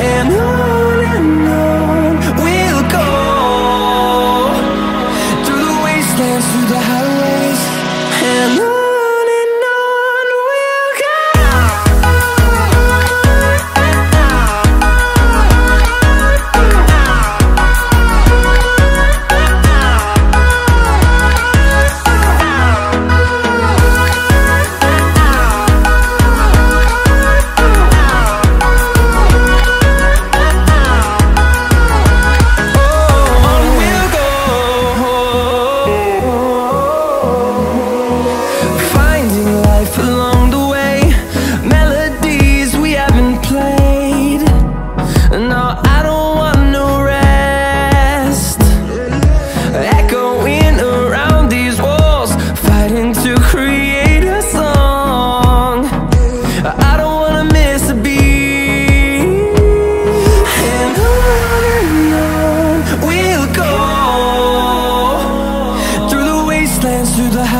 And on